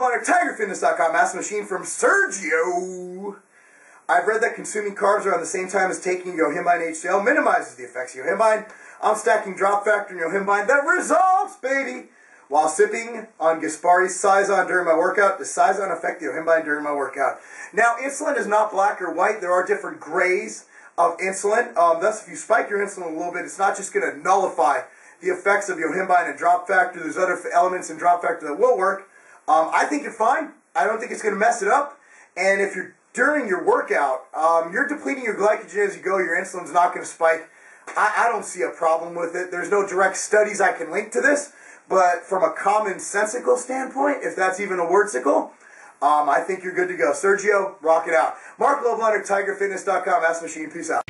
Lobliner, TigerFitness.com. Ask the machine from Sergio. I've read that consuming carbs around the same time as taking Yohimbine HCl minimizes the effects of Yohimbine. I'm stacking drop factor and Yohimbine. That results, baby! While sipping on Gaspari's SizeOn during my workout, does SizeOn affect the Yohimbine during my workout? Now, insulin is not black or white. There are different grays of insulin. Um, thus, if you spike your insulin a little bit, it's not just going to nullify the effects of Yohimbine and drop factor. There's other elements in drop factor that will work. Um, I think you're fine. I don't think it's going to mess it up. And if you're during your workout, um, you're depleting your glycogen as you go. Your insulin's not going to spike. I, I don't see a problem with it. There's no direct studies I can link to this, but from a commonsensical standpoint, if that's even a wordsicle, um, I think you're good to go. Sergio, rock it out. Marc Lobliner, TigerFitness.com, Ask Machine. Peace out.